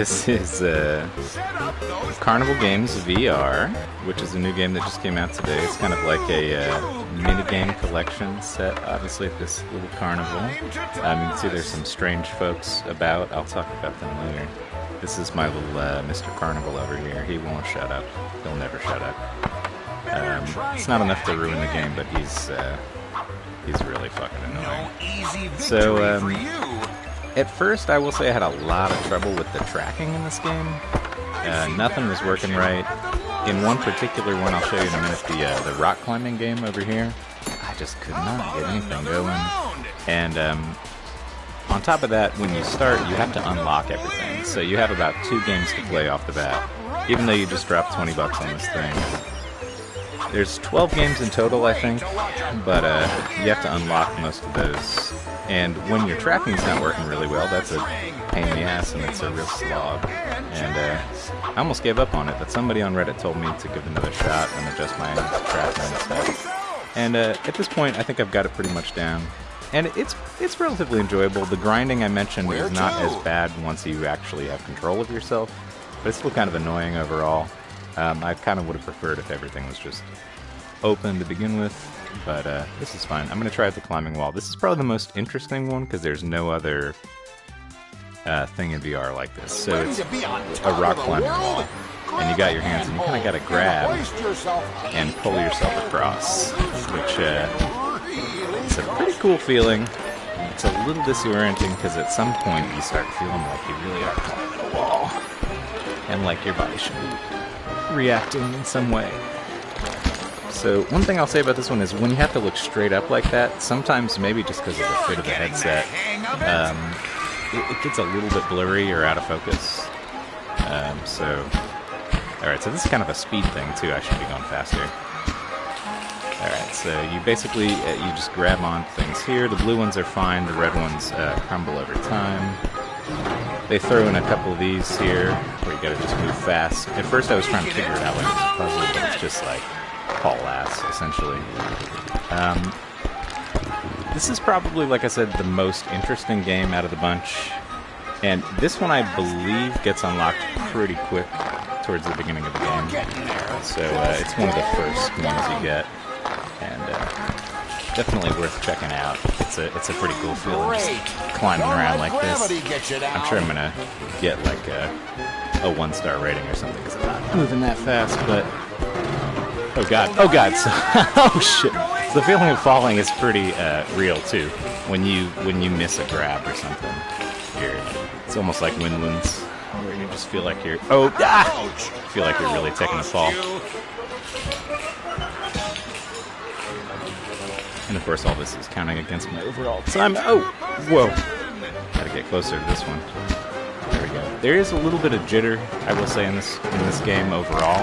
this is uh, Carnival Games VR, which is a new game that just came out today. It's kind of like a uh, mini-game collection set, obviously, at this little carnival. Um, you can see there's some strange folks about. I'll talk about them later. This is my little uh, Mr. Carnival over here. He won't shut up. He'll never shut up. Um, it's not enough to ruin the game, but he's uh, he's really fucking annoying. So, um, at first, I will say I had a lot of trouble with the tracking in this game. Uh, nothing was working right. In one particular one, I'll show you in a minute, the uh, the rock climbing game over here. I just could not get anything going. And um, on top of that, when you start, you have to unlock everything. So you have about two games to play off the bat, even though you just dropped 20 bucks on this thing. There's 12 games in total, I think, but uh, you have to unlock most of those. And when your tracking's not working really well, that's a pain in the ass and it's a real slog. And uh, I almost gave up on it, but somebody on Reddit told me to give another shot and adjust my tracking and stuff. And uh, at this point, I think I've got it pretty much down. And it's it's relatively enjoyable. The grinding I mentioned is not as bad once you actually have control of yourself, but it's still kind of annoying overall. Um, I kind of would have preferred if everything was just open to begin with, but uh, this is fine. I'm going to try out the climbing wall. This is probably the most interesting one because there's no other uh, thing in VR like this. So it's a rock climbing wall, and you got your hands, and you kind of got to grab and pull yourself across, which uh, it's a pretty cool feeling. It's a little disorienting because at some point you start feeling like you really are climbing a wall, and like your body should be reacting in some way. So one thing I'll say about this one is when you have to look straight up like that, sometimes maybe just because of the fit of the headset, um, it, it, gets a little bit blurry or out of focus. Um, so, all right, so this is kind of a speed thing too. I should be going faster. All right, so you basically uh, you just grab on things here. The blue ones are fine. The red ones uh, crumble over time. They throw in a couple of these here where you gotta just move fast. At first, I was trying to figure it out like it's a puzzle, but it's just like haul ass essentially. Um, this is probably, like I said, the most interesting game out of the bunch. And this one, I believe, gets unlocked pretty quick towards the beginning of the game. So uh, it's one of the first ones you get, and uh, definitely worth checking out. It's a it's a pretty cool feeling just climbing around like this. I'm sure I'm gonna get like a, a one star rating or something because I'm not moving that fast, but. Oh god! Oh god! So, oh shit! The feeling of falling is pretty uh, real too. When you when you miss a grab or something, you're, it's almost like Windlands, where you just feel like you're oh ah, feel like you're really taking a fall. And of course, all this is counting against my overall time. Oh, whoa! Gotta get closer to this one. There we go. There is a little bit of jitter, I will say, in this in this game overall.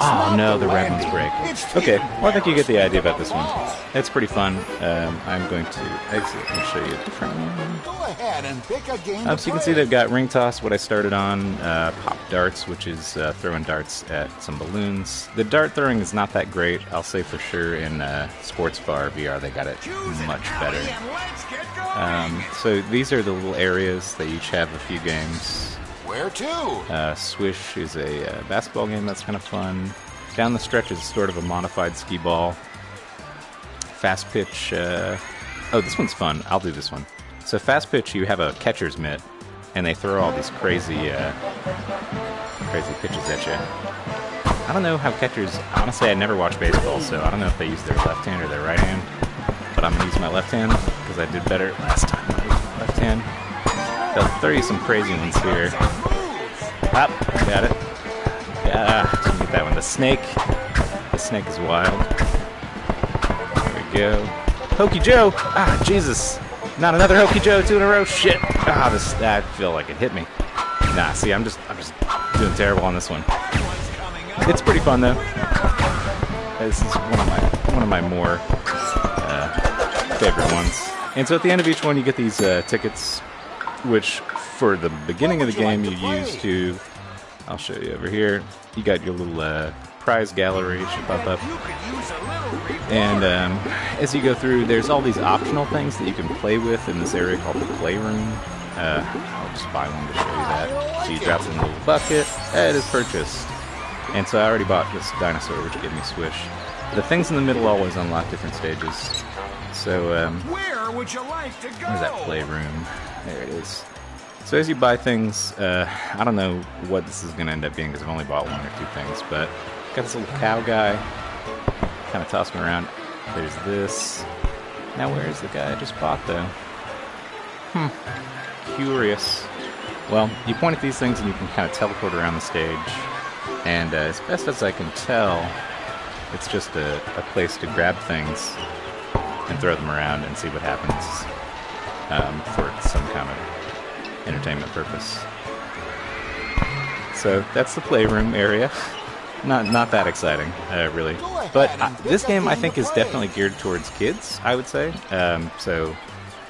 Oh no, the red ones break. Okay, well I think you get the idea about this one. It's pretty fun. Um, I'm going to exit and show you a different one. Go ahead and pick a game Um, so you can see they've got ring toss, what I started on, uh, pop darts, which is uh, throwing darts at some balloons. The dart throwing is not that great, I'll say for sure. In uh, Sports Bar VR, they got it much better. Um, so these are the little areas. They each have a few games. Where to? Uh, Swish is a uh, basketball game that's kind of fun. Down the stretch is sort of a modified skee ball. Fast pitch. Uh, oh, this one's fun. I'll do this one. So fast pitch, you have a catcher's mitt, and they throw all these crazy, uh, crazy pitches at you. I don't know how catchers. Honestly, I never watch baseball, so I don't know if they use their left hand or their right hand. But I'm gonna use my left hand because I did better last time. I used my left hand. They'll throw you some crazy ones here. Up, got it. Yeah, didn't get that one. The snake. The snake is wild. There we go. Hokey Joe. Ah, Jesus. Not another Hokey Joe. Two in a row. Shit. Ah, this. I feel like it hit me. Nah, see, I'm just, I'm just doing terrible on this one. It's pretty fun though. This is one of my, one of my more uh, favorite ones. And so at the end of each one, you get these uh, tickets, which for the beginning of the game you use to. I'll show you over here. You got your little uh, prize gallery should pop up. And um, as you go through, there's all these optional things that you can play with in this area called the playroom. Uh, I'll just buy one to show you that. So you drop it in a little bucket. It is purchased. And so I already bought this dinosaur, which gave me Swish. The things in the middle always unlock different stages. So, um, Where would you like to go? where's that playroom? There it is. So as you buy things, uh, I don't know what this is going to end up being because I've only bought one or two things, but got this little cow guy. Kind of toss him around. There's this. Now where's the guy I just bought though? Hmm. Curious. Well, you point at these things and you can kind of teleport around the stage. And uh, as best as I can tell, it's just a, a place to grab things and throw them around and see what happens um, for some kind of entertainment purpose. So that's the playroom area. Not not that exciting, uh, really. But uh, this game I think is definitely geared towards kids. I would say. Um, so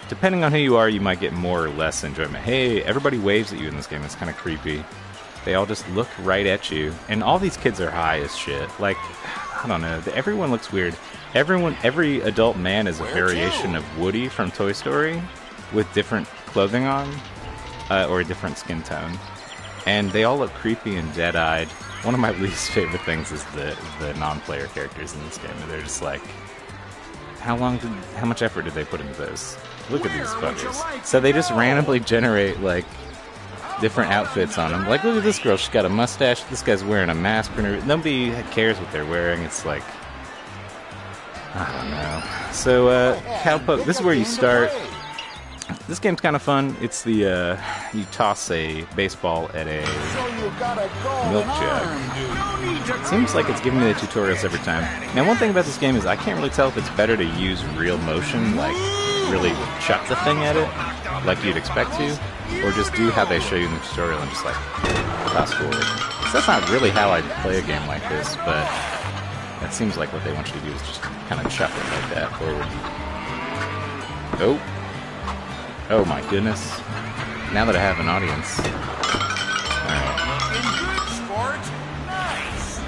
depending on who you are, you might get more or less enjoyment. Hey, everybody waves at you in this game. It's kind of creepy. They all just look right at you, and all these kids are high as shit. Like, I don't know. Everyone looks weird. Everyone, every adult man is a variation of Woody from Toy Story, with different clothing on, uh, or a different skin tone, and they all look creepy and dead-eyed. One of my least favorite things is the the non-player characters in this game. They're just like, how long did, how much effort did they put into those? Look at these fuckers. So they just randomly generate like different outfits on them. Like, look at this girl. She's got a mustache. This guy's wearing a mask. Nobody cares what they're wearing. It's like, I don't know. So, uh, Cowpoke, this is where you start. This game's kind of fun. It's the, uh, you toss a baseball at a milk jug. Seems like it's giving me the tutorials every time. Now, one thing about this game is I can't really tell if it's better to use real motion, like really chuck the thing at it, like you'd expect to, or just do how they show you in the tutorial and just like fast forward. So that's not really how I'd play a game like this, but that seems like what they want you to do is just kind of chuck it like that forward. Oh. Oh my goodness. Now that I have an audience. Alright. Nice.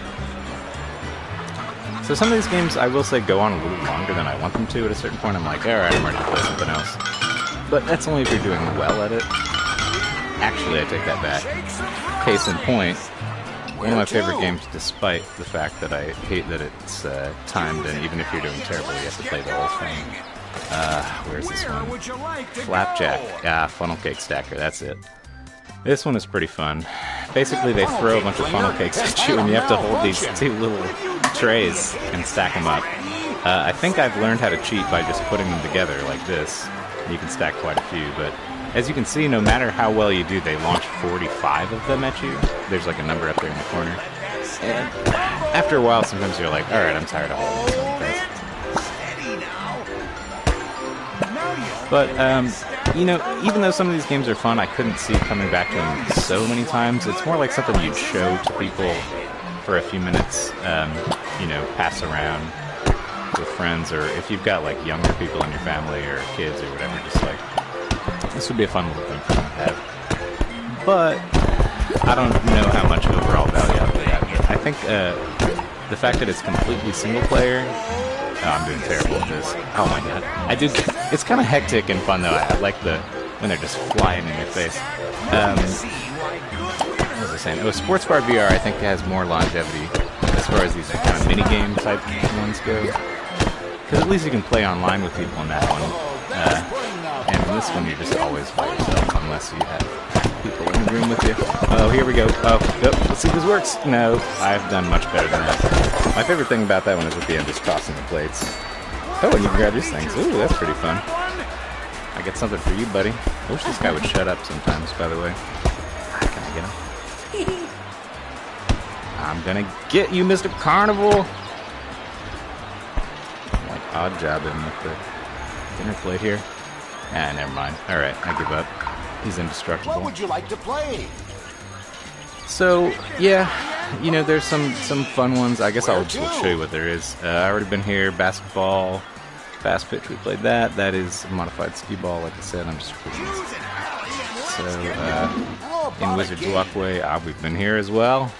So some of these games, I will say, go on a little longer than I want them to. At a certain point, I'm like, all right, I'm ready to play something else. But that's only if you're doing well at it. Actually, I take that back. Case in point, one of my favorite games, despite the fact that I hate that it's uh, timed, and even if you're doing terrible, you have to play the whole thing. Uh, where's this one? Flapjack. Ah, funnel cake stacker. That's it. This one is pretty fun. Basically, they throw a bunch of funnel cakes at you, and you have to hold these two little trays and stack them up. Uh, I think I've learned how to cheat by just putting them together like this. You can stack quite a few, but as you can see, no matter how well you do, they launch 45 of them at you. There's like a number up there in the corner. And after a while, sometimes you're like, all right, I'm tired of holding you But um, you know, even though some of these games are fun, I couldn't see coming back to them so many times. It's more like something you'd show to people for a few minutes. Um, you know, pass around with friends, or if you've got like younger people in your family or kids or whatever, just like this would be a fun little thing for to have. But I don't know how much overall value. I think uh, the fact that it's completely single player Oh, I'm doing terrible at this. Oh my god. I do. It's kind of hectic and fun though. I, I like the when they're just flying in your face. Um, what was I saying? Oh, Sports Bar VR I think has more longevity as far as these kind of mini game type ones go. Because at least you can play online with people in that one. Uh, this one you're just always by yourself unless you have people in the room with you. Oh, here we go. Oh, yep. Let's see if this works. No, I've done much better than that. My favorite thing about that one is at the end, just tossing the plates. Oh, and you can grab these things. Ooh, that's pretty fun. I get something for you, buddy. I wish this guy would shut up sometimes, by the way. Can I get him? I'm gonna get you, Mr. Carnival! Like, odd job him with the dinner plate here. Ah, never mind. Alright, I give up. He's indestructible. What would you like to play? So yeah, you know, there's some some fun ones. I guess I'll just show you what there is. Uh, I already been here. Basketball, fast pitch. We played that. That is modified skee ball. Like I said, I'm just. So uh, in Wizard's? Walkway, ah, we've been here as well.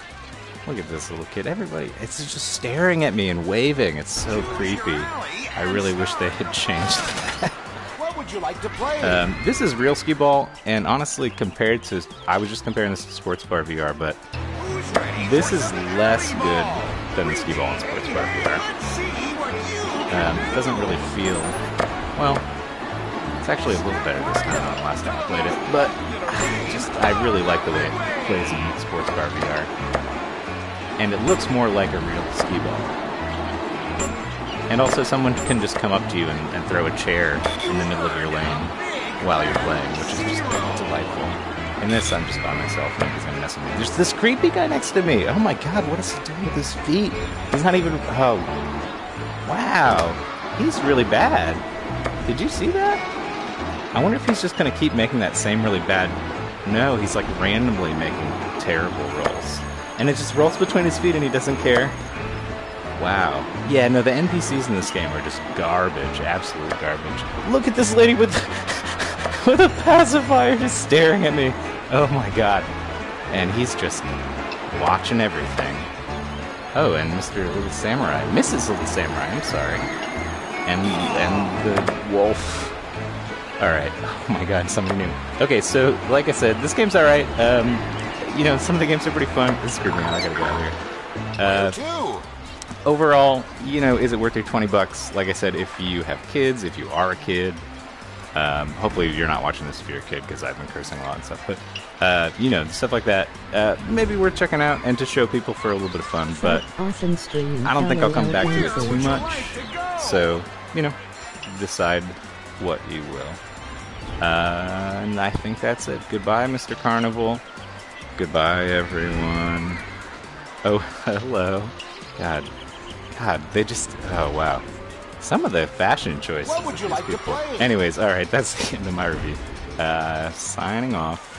Look at this little kid. Everybody, it's just staring at me and waving. It's so creepy. I really wish they had changed that. What would would you like to play? Um, this is real skee ball, and honestly, compared to, I was just comparing this to Sports Bar VR, but this is less good than the skee ball in Sports Bar VR. Let's see what you Um, it doesn't really feel, well, it's actually a little better this time than the last time I played it, but I just, I really like the way it plays in Sports Bar VR. And it looks more like a real skee ball. And also, someone can just come up to you and, and throw a chair in the middle of your lane while you're playing, which is just delightful. In this, I'm just by myself. Nobody's gonna mess with me. There's this creepy guy next to me. Oh my god, what is he doing with his feet? He's not even. Oh, wow, he's really bad. Did you see that? I wonder if he's just gonna keep making that same really bad. No, he's like randomly making terrible rolls, and it just rolls between his feet, and he doesn't care. Wow. Yeah, no, the NPCs in this game are just garbage, absolute garbage. Look at this lady with with a pacifier just staring at me. Oh my god. And he's just watching everything. Oh, and Mr. Little Samurai, Mrs. Little Samurai, I'm sorry. And and the wolf. All right. Oh my god, something new. Okay, so like I said, this game's all right. Um, you know, some of the games are pretty fun. This screwed me out. I gotta get out of here. Uh, two. Overall, you know, is it worth your 20 bucks? Like I said, if you have kids, if you are a kid, um, hopefully you're not watching this if you're a kid because I've been cursing a lot and stuff. But, uh, you know, stuff like that, uh, maybe worth checking out and to show people for a little bit of fun. But I don't think I'll come back to it too much. So, you know, decide what you will. Uh, and I think that's it. Goodbye, Mr. Carnival. Goodbye, everyone. Oh, hello. God. God, they just. Oh, wow. Some of the fashion choices. What would you like to play? Anyways, alright, that's the end of my review. Uh, signing off.